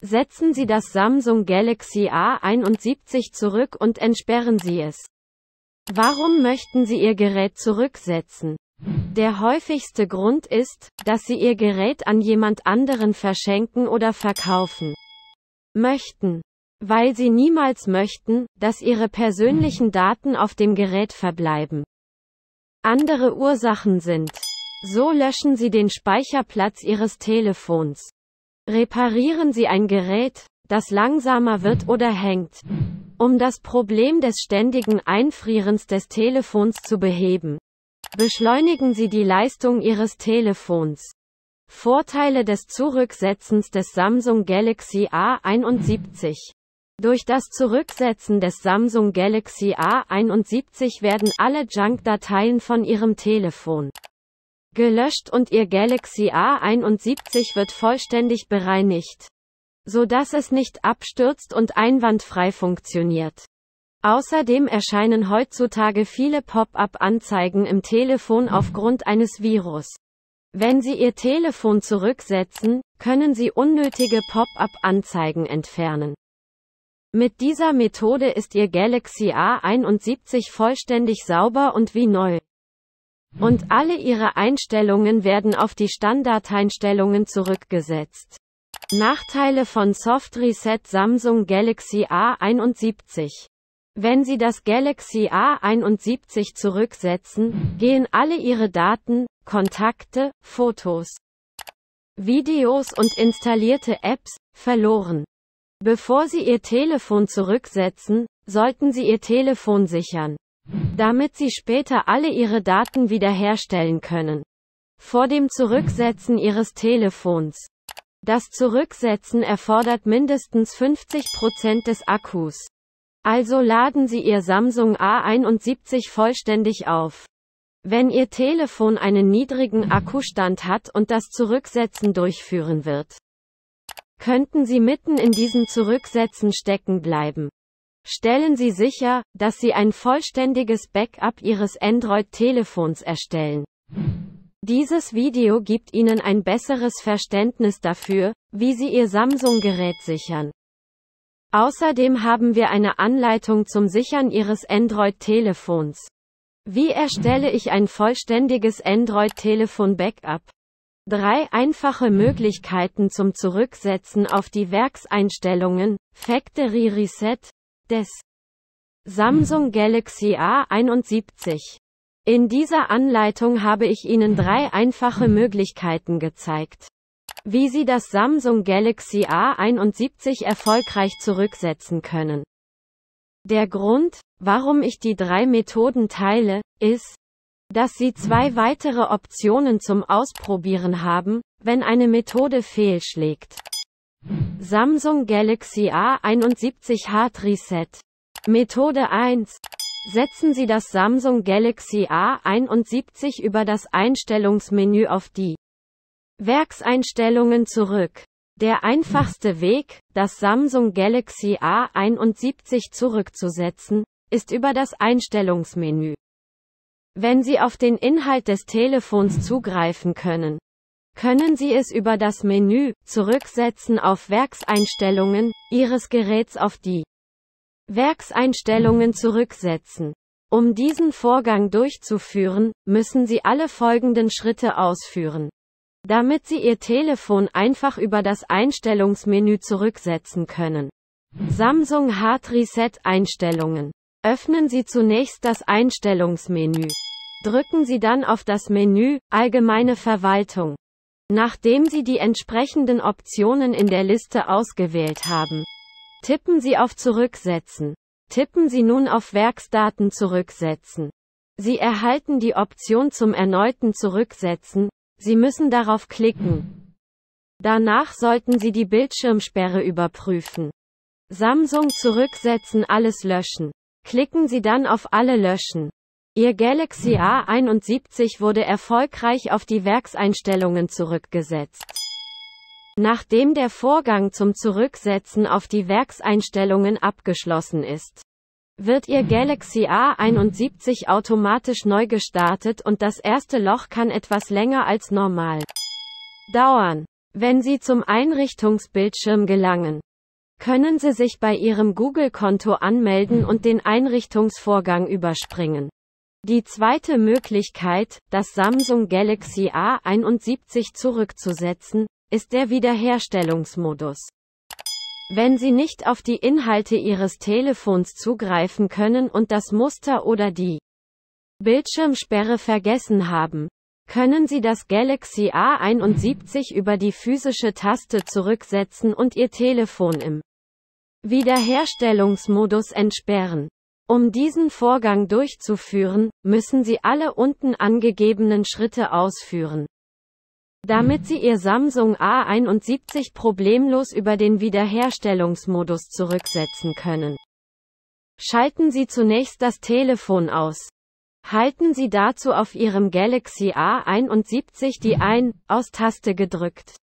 Setzen Sie das Samsung Galaxy A71 zurück und entsperren Sie es. Warum möchten Sie Ihr Gerät zurücksetzen? Der häufigste Grund ist, dass Sie Ihr Gerät an jemand anderen verschenken oder verkaufen möchten. Weil Sie niemals möchten, dass Ihre persönlichen Daten auf dem Gerät verbleiben. Andere Ursachen sind. So löschen Sie den Speicherplatz Ihres Telefons. Reparieren Sie ein Gerät, das langsamer wird oder hängt. Um das Problem des ständigen Einfrierens des Telefons zu beheben. Beschleunigen Sie die Leistung Ihres Telefons. Vorteile des Zurücksetzens des Samsung Galaxy A71 Durch das Zurücksetzen des Samsung Galaxy A71 werden alle Junk-Dateien von Ihrem Telefon gelöscht und Ihr Galaxy A71 wird vollständig bereinigt, sodass es nicht abstürzt und einwandfrei funktioniert. Außerdem erscheinen heutzutage viele Pop-up-Anzeigen im Telefon aufgrund eines Virus. Wenn Sie Ihr Telefon zurücksetzen, können Sie unnötige Pop-up-Anzeigen entfernen. Mit dieser Methode ist Ihr Galaxy A71 vollständig sauber und wie neu. Und alle Ihre Einstellungen werden auf die Standardeinstellungen zurückgesetzt. Nachteile von Soft Reset Samsung Galaxy A71 wenn Sie das Galaxy A71 zurücksetzen, gehen alle Ihre Daten, Kontakte, Fotos, Videos und installierte Apps verloren. Bevor Sie Ihr Telefon zurücksetzen, sollten Sie Ihr Telefon sichern, damit Sie später alle Ihre Daten wiederherstellen können. Vor dem Zurücksetzen Ihres Telefons. Das Zurücksetzen erfordert mindestens 50% des Akkus. Also laden Sie Ihr Samsung A71 vollständig auf. Wenn Ihr Telefon einen niedrigen Akkustand hat und das Zurücksetzen durchführen wird, könnten Sie mitten in diesem Zurücksetzen stecken bleiben. Stellen Sie sicher, dass Sie ein vollständiges Backup Ihres Android-Telefons erstellen. Dieses Video gibt Ihnen ein besseres Verständnis dafür, wie Sie Ihr Samsung-Gerät sichern. Außerdem haben wir eine Anleitung zum Sichern Ihres Android-Telefons. Wie erstelle ich ein vollständiges Android-Telefon-Backup? Drei einfache Möglichkeiten zum Zurücksetzen auf die Werkseinstellungen, Factory Reset, des Samsung Galaxy A71. In dieser Anleitung habe ich Ihnen drei einfache Möglichkeiten gezeigt wie Sie das Samsung Galaxy A71 erfolgreich zurücksetzen können. Der Grund, warum ich die drei Methoden teile, ist, dass Sie zwei weitere Optionen zum Ausprobieren haben, wenn eine Methode fehlschlägt. Samsung Galaxy A71 Hard Reset. Methode 1. Setzen Sie das Samsung Galaxy A71 über das Einstellungsmenü auf die Werkseinstellungen zurück. Der einfachste Weg, das Samsung Galaxy A71 zurückzusetzen, ist über das Einstellungsmenü. Wenn Sie auf den Inhalt des Telefons zugreifen können, können Sie es über das Menü Zurücksetzen auf Werkseinstellungen Ihres Geräts auf die Werkseinstellungen zurücksetzen. Um diesen Vorgang durchzuführen, müssen Sie alle folgenden Schritte ausführen. Damit Sie Ihr Telefon einfach über das Einstellungsmenü zurücksetzen können. Samsung Hard Reset Einstellungen. Öffnen Sie zunächst das Einstellungsmenü. Drücken Sie dann auf das Menü Allgemeine Verwaltung. Nachdem Sie die entsprechenden Optionen in der Liste ausgewählt haben, tippen Sie auf Zurücksetzen. Tippen Sie nun auf Werksdaten zurücksetzen. Sie erhalten die Option zum erneuten Zurücksetzen, Sie müssen darauf klicken. Danach sollten Sie die Bildschirmsperre überprüfen. Samsung zurücksetzen alles löschen. Klicken Sie dann auf alle löschen. Ihr Galaxy A71 wurde erfolgreich auf die Werkseinstellungen zurückgesetzt. Nachdem der Vorgang zum Zurücksetzen auf die Werkseinstellungen abgeschlossen ist, wird Ihr Galaxy A71 automatisch neu gestartet und das erste Loch kann etwas länger als normal dauern. Wenn Sie zum Einrichtungsbildschirm gelangen, können Sie sich bei Ihrem Google-Konto anmelden und den Einrichtungsvorgang überspringen. Die zweite Möglichkeit, das Samsung Galaxy A71 zurückzusetzen, ist der Wiederherstellungsmodus. Wenn Sie nicht auf die Inhalte Ihres Telefons zugreifen können und das Muster oder die Bildschirmsperre vergessen haben, können Sie das Galaxy A71 über die physische Taste zurücksetzen und Ihr Telefon im Wiederherstellungsmodus entsperren. Um diesen Vorgang durchzuführen, müssen Sie alle unten angegebenen Schritte ausführen. Damit Sie Ihr Samsung A71 problemlos über den Wiederherstellungsmodus zurücksetzen können. Schalten Sie zunächst das Telefon aus. Halten Sie dazu auf Ihrem Galaxy A71 die Ein-Aus-Taste gedrückt.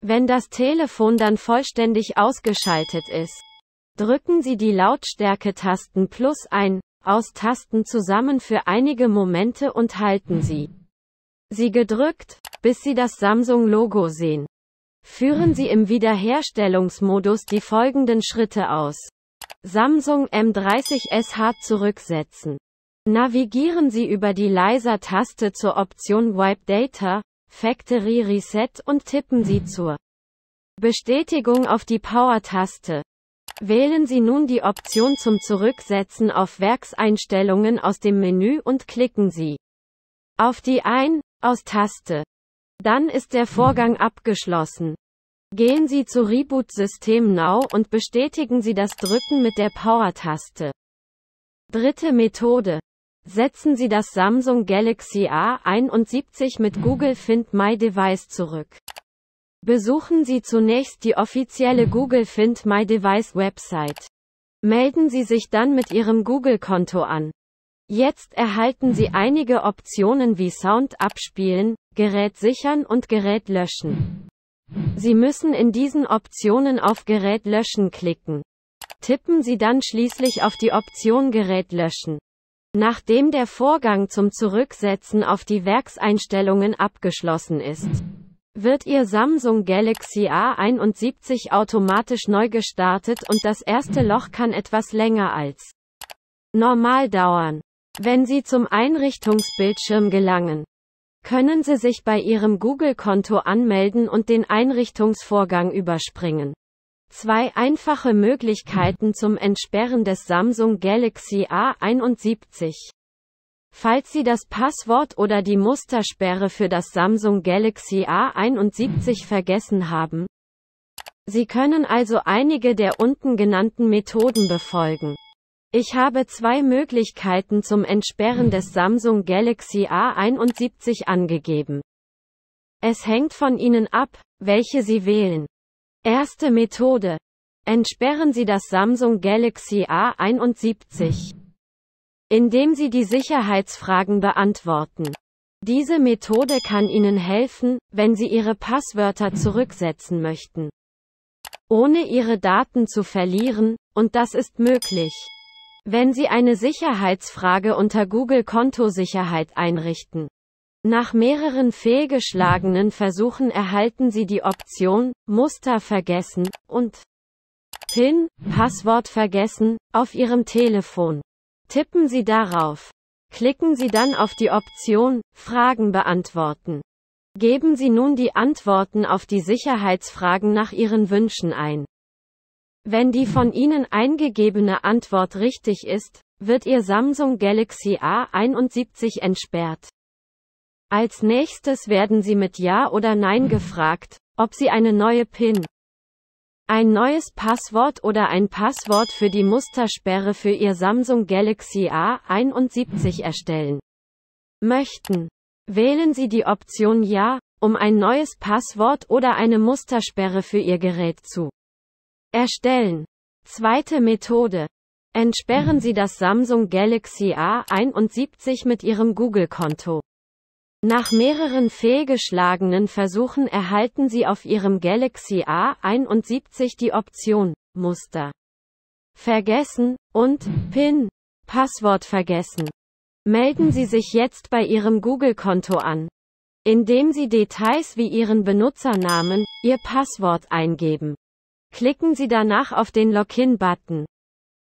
Wenn das Telefon dann vollständig ausgeschaltet ist, drücken Sie die Lautstärke-Tasten plus ein, aus Tasten zusammen für einige Momente und halten Sie sie gedrückt, bis Sie das Samsung-Logo sehen. Führen Sie im Wiederherstellungsmodus die folgenden Schritte aus. Samsung M30SH zurücksetzen. Navigieren Sie über die Leiser-Taste zur Option Wipe Data, Factory Reset und tippen Sie zur Bestätigung auf die Power-Taste. Wählen Sie nun die Option zum Zurücksetzen auf Werkseinstellungen aus dem Menü und klicken Sie auf die Ein-Aus-Taste. Dann ist der Vorgang abgeschlossen. Gehen Sie zu Reboot System Now und bestätigen Sie das Drücken mit der Power-Taste. Dritte Methode. Setzen Sie das Samsung Galaxy A71 mit Google Find My Device zurück. Besuchen Sie zunächst die offizielle Google Find My Device Website. Melden Sie sich dann mit Ihrem Google-Konto an. Jetzt erhalten Sie einige Optionen wie Sound abspielen, Gerät sichern und Gerät löschen. Sie müssen in diesen Optionen auf Gerät löschen klicken. Tippen Sie dann schließlich auf die Option Gerät löschen. Nachdem der Vorgang zum Zurücksetzen auf die Werkseinstellungen abgeschlossen ist, wird Ihr Samsung Galaxy A71 automatisch neu gestartet und das erste Loch kann etwas länger als normal dauern. Wenn Sie zum Einrichtungsbildschirm gelangen, können Sie sich bei Ihrem Google-Konto anmelden und den Einrichtungsvorgang überspringen. Zwei einfache Möglichkeiten zum Entsperren des Samsung Galaxy A71. Falls Sie das Passwort oder die Mustersperre für das Samsung Galaxy A71 vergessen haben, Sie können also einige der unten genannten Methoden befolgen. Ich habe zwei Möglichkeiten zum Entsperren des Samsung Galaxy A71 angegeben. Es hängt von Ihnen ab, welche Sie wählen. Erste Methode. Entsperren Sie das Samsung Galaxy A71 indem Sie die Sicherheitsfragen beantworten. Diese Methode kann Ihnen helfen, wenn Sie Ihre Passwörter zurücksetzen möchten. Ohne Ihre Daten zu verlieren, und das ist möglich. Wenn Sie eine Sicherheitsfrage unter Google Kontosicherheit einrichten. Nach mehreren fehlgeschlagenen Versuchen erhalten Sie die Option Muster vergessen und PIN, Passwort vergessen, auf Ihrem Telefon. Tippen Sie darauf. Klicken Sie dann auf die Option Fragen beantworten. Geben Sie nun die Antworten auf die Sicherheitsfragen nach Ihren Wünschen ein. Wenn die von Ihnen eingegebene Antwort richtig ist, wird Ihr Samsung Galaxy A71 entsperrt. Als nächstes werden Sie mit Ja oder Nein gefragt, ob Sie eine neue PIN ein neues Passwort oder ein Passwort für die Mustersperre für Ihr Samsung Galaxy A71 erstellen möchten. Wählen Sie die Option Ja, um ein neues Passwort oder eine Mustersperre für Ihr Gerät zu erstellen. Zweite Methode. Entsperren Sie das Samsung Galaxy A71 mit Ihrem Google-Konto. Nach mehreren fehlgeschlagenen Versuchen erhalten Sie auf Ihrem Galaxy A71 die Option Muster vergessen und PIN Passwort vergessen. Melden Sie sich jetzt bei Ihrem Google-Konto an. indem Sie Details wie Ihren Benutzernamen, Ihr Passwort eingeben. Klicken Sie danach auf den Login-Button.